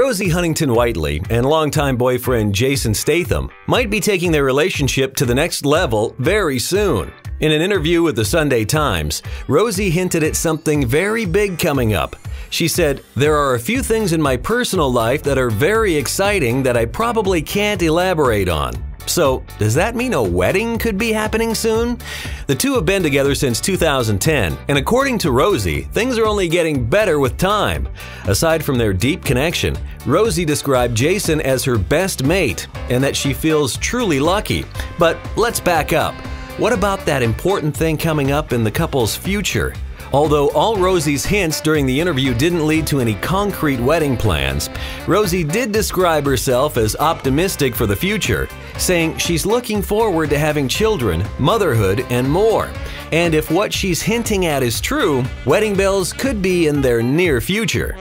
Rosie Huntington Whiteley and longtime boyfriend Jason Statham might be taking their relationship to the next level very soon. In an interview with the Sunday Times, Rosie hinted at something very big coming up. She said, There are a few things in my personal life that are very exciting that I probably can't elaborate on. So, does that mean a wedding could be happening soon? The two have been together since 2010, and according to Rosie, things are only getting better with time. Aside from their deep connection, Rosie described Jason as her best mate and that she feels truly lucky. But let's back up. What about that important thing coming up in the couple's future? Although all Rosie's hints during the interview didn't lead to any concrete wedding plans, Rosie did describe herself as optimistic for the future, saying she's looking forward to having children, motherhood, and more. And if what she's hinting at is true, wedding bells could be in their near future.